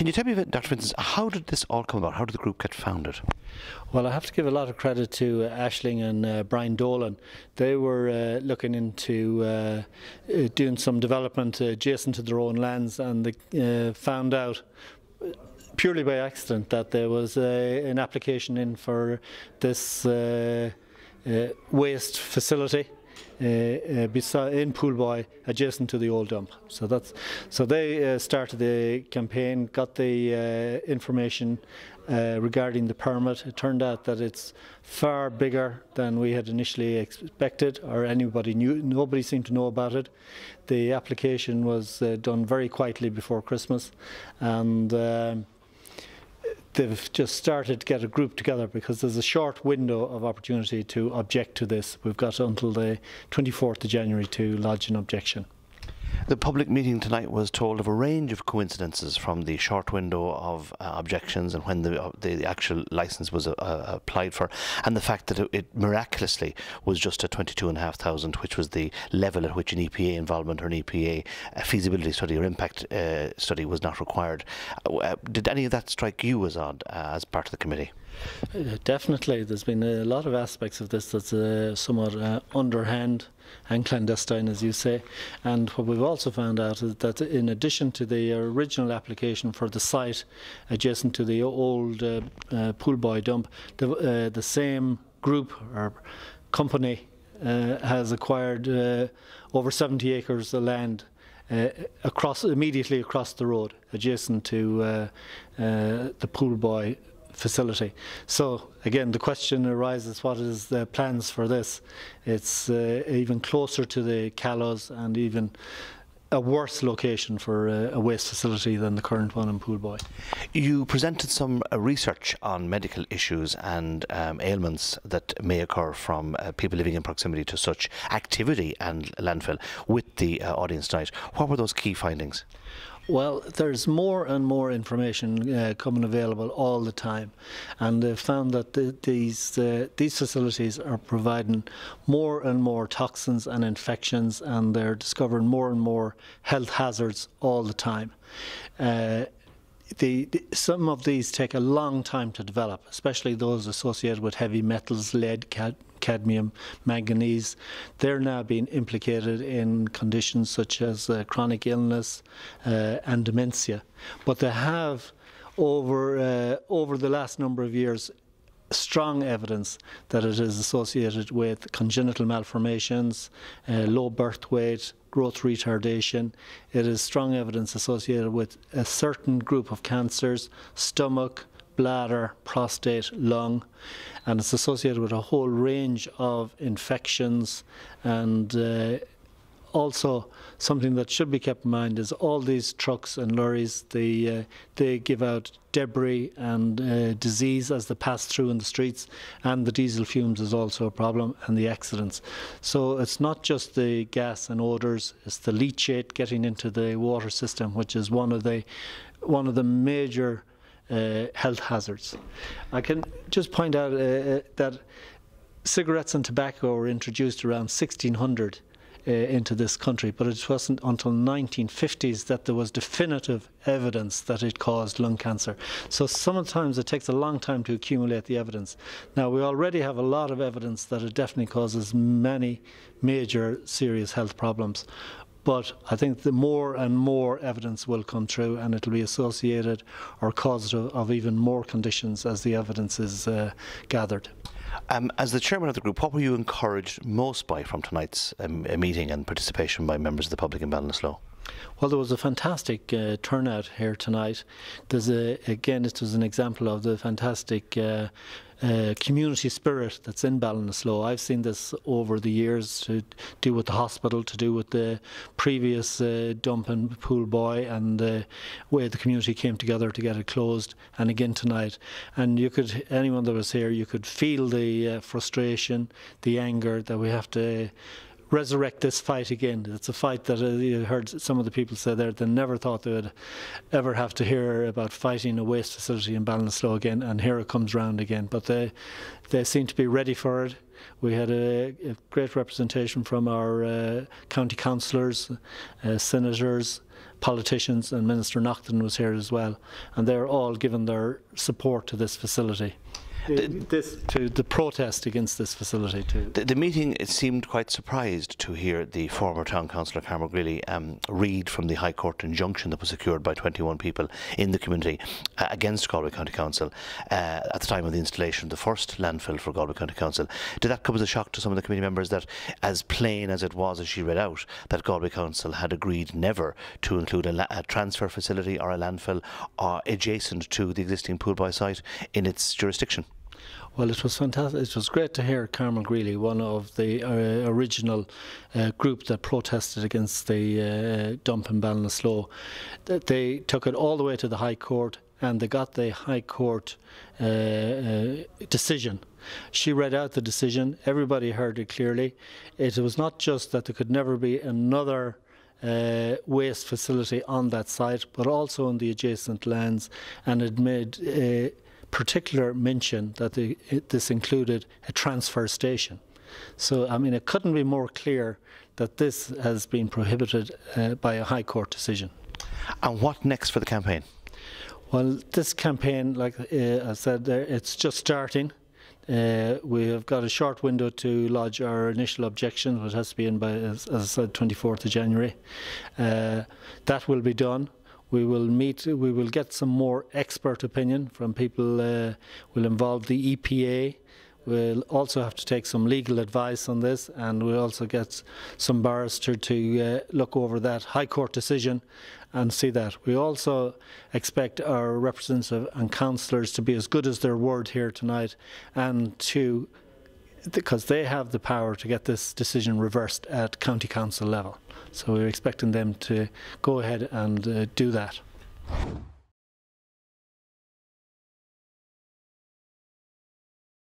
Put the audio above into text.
Can you tell me, Dr. Vincent, how did this all come about? How did the group get founded? Well, I have to give a lot of credit to uh, Aisling and uh, Brian Dolan. They were uh, looking into uh, uh, doing some development adjacent to their own lands and they uh, found out purely by accident that there was an application in for this waste facility Uh, uh, in Poolboy, adjacent to the old dump. So that's so they uh, started the campaign, got the uh, information regarding the permit. It turned out that it's far bigger than we had initially expected, or anybody knew. Nobody seemed to know about it. The application was done very quietly before Christmas, and. Um, they've just started to get a group together because there's a short window of opportunity to object to this. We've got until the 24th of January to lodge an objection. The public meeting tonight was told of a range of coincidences from the short window of uh, objections and when the, uh, the actual license was uh, uh applied for, and the fact that it, it miraculously was just at 22,500, which was the level at which an EPA involvement or an EPA uh, feasibility study or impact study was not required. did any of that strike you as odd as part of the committee? Definitely, there's been a lot of aspects of this that's somewhat underhand and clandestine, as you say. And what we've also found out is that in addition to the original application for the site adjacent to the old uh, uh, Poolboy dump, the, uh, the same group or company has acquired over 70 acres of land uh, across immediately across the road, adjacent to uh, uh, the Poolboy facility. So again, the question arises: What is the plans for this? It's uh, even closer to the Callows and even a worse location for a, a, waste facility than the current one in Poolboy. You presented some uh, research on medical issues and um, ailments that may occur from uh, people living in proximity to such activity and landfill with the uh, audience tonight. What were those key findings? Well, there's more and more information uh, coming available all the time, and they've found that the, these uh, these facilities are providing more and more toxins and infections, and they're discovering more and more health hazards all the time. Uh, the, the, some of these take a long time to develop, especially those associated with heavy metals, lead, cad cadmium, manganese. They're now being implicated in conditions such as uh, chronic illness uh, and dementia. But they have, over uh, over the last number of years, strong evidence that it is associated with congenital malformations, uh, low birth weight, growth retardation. It is strong evidence associated with a certain group of cancers, stomach, bladder, prostate, lung, and it's associated with a whole range of infections and uh, also something that should be kept in mind is all these trucks and lorries they uh, they give out debris and uh, disease as they pass through in the streets and the diesel fumes is also a problem and the accidents. So it's not just the gas and odors it's the leachate getting into the water system which is one of the one of the major uh, health hazards. I can just point out uh, uh that cigarettes and tobacco were introduced around 1600 uh, into this country, but it wasn't until 1950s that there was definitive evidence that it caused lung cancer. So sometimes it takes a long time to accumulate the evidence. Now we already have a lot of evidence that it definitely causes many major serious health problems. But I think the more and more evidence will come through and it'll be associated or causative of even more conditions as the evidence is uh, gathered. Um, as the chairman of the group, what were you encouraged most by from tonight's um, meeting and participation by members of the public in Ballinasloe? Well, there was a fantastic uh, turnout here tonight. There's a, again, this was an example of the fantastic uh, uh, community spirit that's in Ballinasloe. I've seen this over the years to do with the hospital, to do with the previous uh, dump and Poolboy, and the way the community came together to get it closed, and again tonight. And you could, anyone that was here, you could feel the uh, frustration, the anger that we have to resurrect this fight again. It's a fight that uh, you heard some of the people say there they never thought they would ever have to hear about fighting a waste facility in Ballinasloe again, and here it comes round again. But they they seem to be ready for it. We had a, a great representation from our uh, county councillors, uh, senators, politicians, and Minister Naughten was here as well, and they're all giving their support to this facility this to the protest against this facility too. The, the, meeting it seemed quite surprised to hear the former town councillor Carmel Greeley um, read from the High Court injunction that was secured by 21 people in the community uh, against Galway County Council uh, at the time of the installation of the first landfill for Galway County Council. Did that come as a shock to some of the committee members that, as plain as it was as she read out, that Galway Council had agreed never to include a, a transfer facility or a landfill uh, adjacent to the existing Poolboy site in its jurisdiction? Well, it was fantastic. It was great to hear Carmel Greeley, one of the uh, original uh, group that protested against the uh, dump in Ballinasloe. They took it all the way to the High Court and they got the High Court uh, uh, decision. She read out the decision, everybody heard it clearly. It was not just that there could never be another. Uh, waste facility on that site, but also on the adjacent lands, and it made uh, particular mention that the, it, this included a transfer station. So, I mean, it couldn't be more clear that this has been prohibited uh, by a High Court decision. And what next for the campaign? Well, this campaign, like uh, I said, there, it's just starting. Uh, we have got a short window to lodge our initial objections, which has to be in by, as, as I said, 24th of January. Uh, that will be done. We will meet. We will get some more expert opinion from people. Uh, will involve the EPA. We'll also have to take some legal advice on this, and we'll also get some barrister to uh, look over that High Court decision and see that. We also expect our representatives and councillors to be as good as their word here tonight and to because they have the power to get this decision reversed at county council level. So we're expecting them to go ahead and uh, do that.